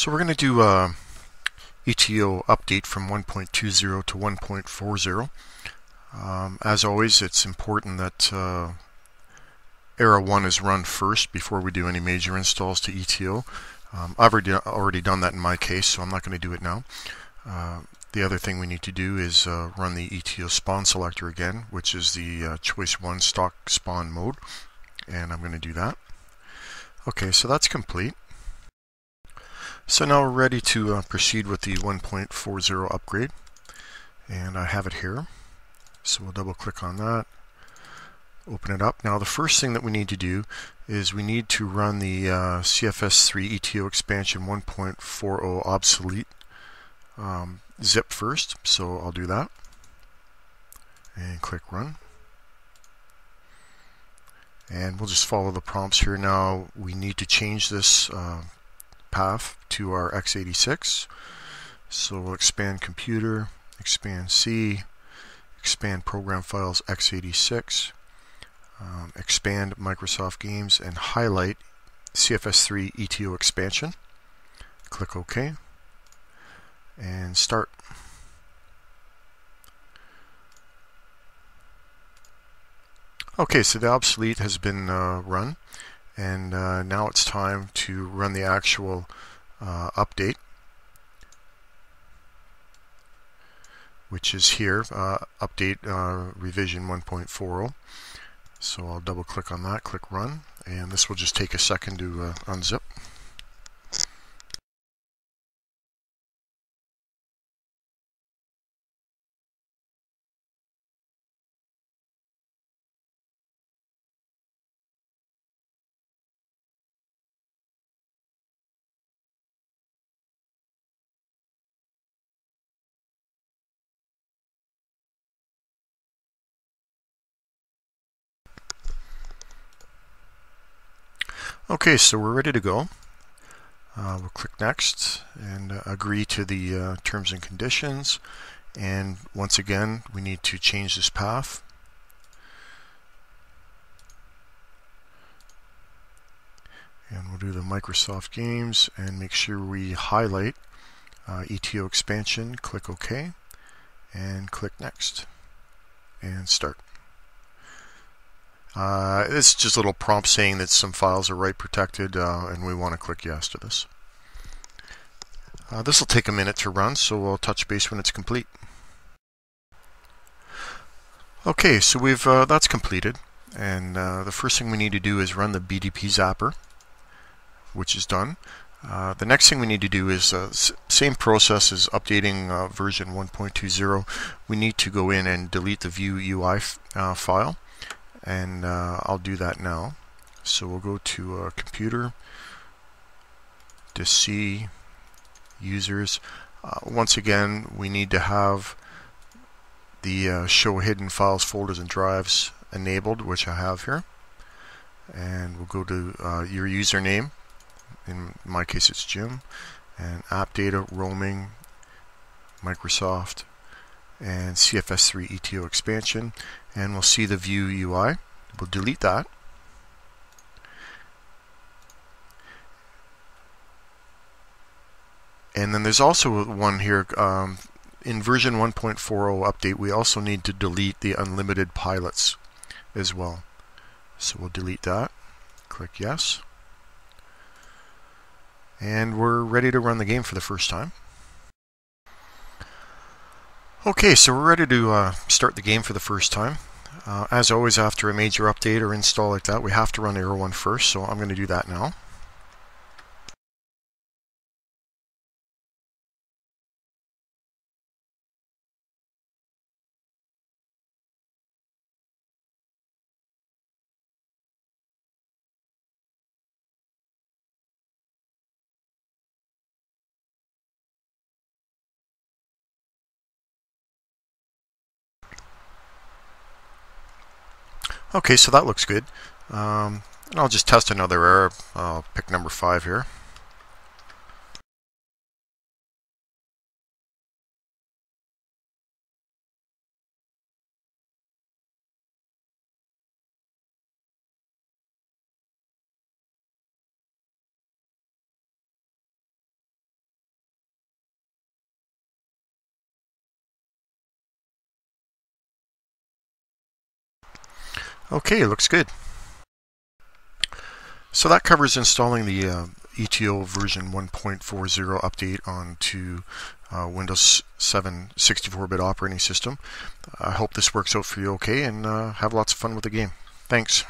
So we're going to do a ETO update from 1.20 to 1.40. Um, as always, it's important that uh, Era 1 is run first before we do any major installs to ETO. Um, I've already, already done that in my case, so I'm not going to do it now. Uh, the other thing we need to do is uh, run the ETO spawn selector again, which is the uh, choice 1 stock spawn mode, and I'm going to do that. Okay, so that's complete. So now we're ready to uh, proceed with the 1.40 upgrade. And I have it here. So we'll double click on that. Open it up. Now the first thing that we need to do is we need to run the uh, CFS3 ETO expansion 1.40 obsolete um, zip first. So I'll do that. And click run. And we'll just follow the prompts here. Now we need to change this uh, path to our x86. So we'll expand computer, expand C, expand program files x86, um, expand Microsoft Games, and highlight CFS3 ETO expansion. Click OK and start. Okay, so the obsolete has been uh, run and uh, now it's time to run the actual uh, update. Which is here uh, update uh, revision 1.40 so I'll double click on that click run and this will just take a second to uh, unzip Okay, so we're ready to go. Uh, we'll click next and uh, agree to the uh, terms and conditions. And once again, we need to change this path. And we'll do the Microsoft Games and make sure we highlight uh, ETO expansion, click OK, and click next, and start. Uh, it's just a little prompt saying that some files are write protected uh, and we want to click yes to this. Uh, this will take a minute to run so we'll touch base when it's complete. Okay, so we've uh, that's completed and uh, the first thing we need to do is run the BDP zapper which is done. Uh, the next thing we need to do is uh, same process as updating uh, version 1.20. We need to go in and delete the view UI uh, file and uh, I'll do that now. So we'll go to uh, computer to C users. Uh, once again, we need to have the uh, show hidden files, folders, and drives enabled, which I have here. And we'll go to uh, your username. In my case, it's Jim. And app data, roaming, Microsoft, and CFS3 ETO expansion and we'll see the view UI. We'll delete that. And then there's also one here um, in version 1.40 update we also need to delete the unlimited pilots as well. So we'll delete that. Click yes. And we're ready to run the game for the first time. Okay, so we're ready to uh, start the game for the first time. Uh, as always, after a major update or install like that, we have to run Era 1 first, so I'm going to do that now. Okay, so that looks good. Um, I'll just test another era. I'll pick number 5 here. Okay, looks good. So that covers installing the uh, ETO version 1.40 update onto uh, Windows 7 64-bit operating system. I hope this works out for you okay and uh, have lots of fun with the game. Thanks.